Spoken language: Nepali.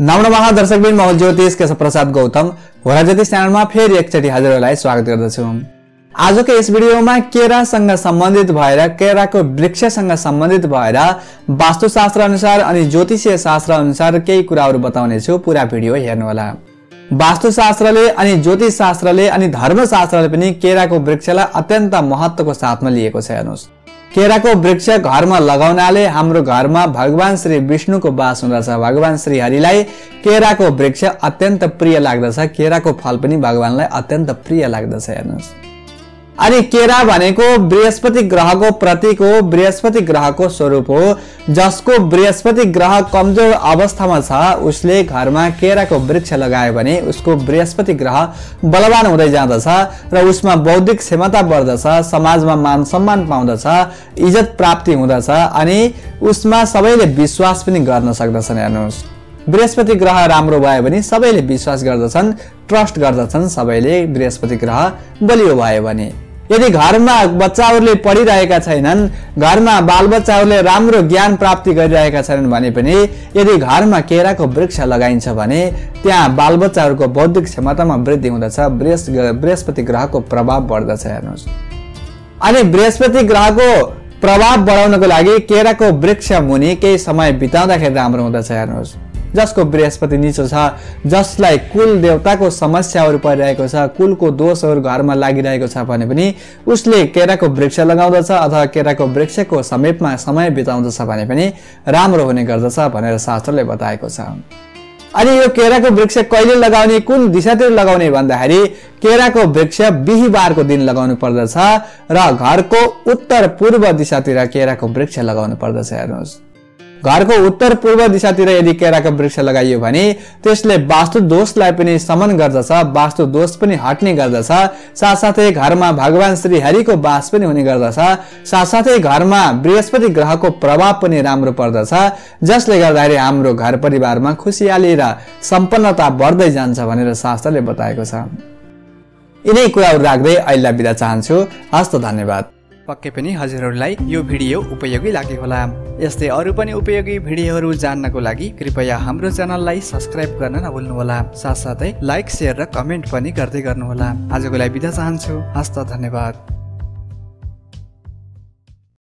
नमनमहा दर्शकबिन म ज्योतिष केशव प्रसाद गौतम होला ज्योतिष च्यानलमा फेरि एकचोटि हजुरहरूलाई स्वागत गर्दछु। आजको यस भिडियोमा केरासँग सम्बन्धित भएर केराको वृक्षसँग सम्बन्धित भएर वास्तुशास्त्र अनुसार अनि ज्योतिषीय शास्त्र अनुसार केही कुराहरू बताउने छु पुरा भिडियो हेर्नुहोला। वास्तुशास्त्रले अनि ज्योतिष शास्त्रले अनि धर्मशास्त्रले पनि केराको वृक्षलाई अत्यन्त महत्वको साथमा लिएको छ हेर्नुहोस्। केराको वृक्ष घरमा लगाउनाले हाम्रो घरमा भगवान श्री विष्णुको बास हुँदछ। भगवान श्री हरिलाई केराको वृक्ष अत्यन्त प्रिय लाग्दछ। केराको फल पनि भगवानलाई अत्यन्त प्रिय लाग्दछ। हेर्नुहोस्। अनि केरा भनेको बृहस्पति ग्रहको प्रतीक हो बृहस्पति ग्रहको स्वरूप हो। जसको बृहस्पति ग्रह कमजोर अवस्थामा छ उसले घरमा केराको वृक्ष लगायो भने उसको बृहस्पति ग्रह बलवान हुँदै जाँदछ र उसमा बौद्धिक क्षमता बढ्दछ समाजमा मान सम्मान पाउँदछ इज्जत प्राप्ति हुँदछ अनि उसमा सबैले विश्वास पनि गर्न सक्दछन् हेर्नुहोस्। बृहस्पति ग्रह राम्रो भयो भने सबैले विश्वास गर्दछन् ट्रस्ट गर्दछन् सबैले बृहस्पति ग्रह बलियो भयो भने। यदि घरमा बच्चाहरूले पढिरहेका छैनन् घरमा बालबच्चाहरूले राम्रो ज्ञान प्राप्ति गरिरहेका छैनन् भने पनि यदि घरमा केराको वृक्ष लगाइन्छ भने त्यहाँ बालबच्चाहरूको बौद्धिक क्षमतामा वृद्धि हुँदछ। बृहस्पति ग्रहको प्रभाव बढ्दछ हेर्नुहोस्। अनि बृहस्पति ग्रहको प्रभाव बढाउनको लागि केराको वृक्ष मुनि केही समय बिताउँदाखेरि राम्रो हुँदछ हेर्नुहोस्। जसको बृहस्पति निचो छ जसलाई कुल देवताको समस्याहरू परिरहेको छ कुलको दोषहरू घरमा लागिरहेको छ भने पनि उसले केराको वृक्ष लगाउँदछ अथवा केराको वृक्षको समीपमा समय बिताउँदछ भने पनि राम्रो हुने गर्दछ भनेर शास्त्रले बताएको छ। अनि यो केराको वृक्ष कहिले लगाउने कुन दिशातिर लगाउने भन्दाखेरि केराको वृक्ष बिहिबारको दिन लगाउनु पर्दछ र घरको उत्तर पूर्व दिशातिर केराको वृक्ष लगाउनु पर्दछ। हेर्नुहोस्। घरको उत्तर पूर्व दिशातिर यदि केराको वृक्ष लगाइयो भने त्यसले वास्तु दोषलाई पनि समन गर्दछ वास्तु दोष पनि हट्ने गर्दछ साथसाथै घरमा भगवान श्री हरिको बास पनि हुने गर्दछ साथसाथै घरमा बृहस्पति ग्रहको प्रभाव पनि राम्रो पर्दछ जसले गर्दाखेरि हाम्रो घर परिवारमा खुसियाली र सम्पन्नता बढ्दै जान्छ भनेर शास्त्रले बताएको छ। यिनै कुराहरू राख्दै अहिले बिदा चाहन्छु। हस्त धन्यवाद। पक्कै पनि हजुरहरूलाई यो भिडियो उपयोगी लाग्यो होला यस्तै अरू पनि उपयोगी भिडियोहरू जान्नको लागि कृपया हाम्रो च्यानललाई सब्सक्राइब गर्न नभुल्नुहोला। साथसाथै लाइक सेयर र कमेन्ट पनि गर्दै गर्नुहोला। आजको लागि बिदा चाहन्छु। हस्त धन्यवाद।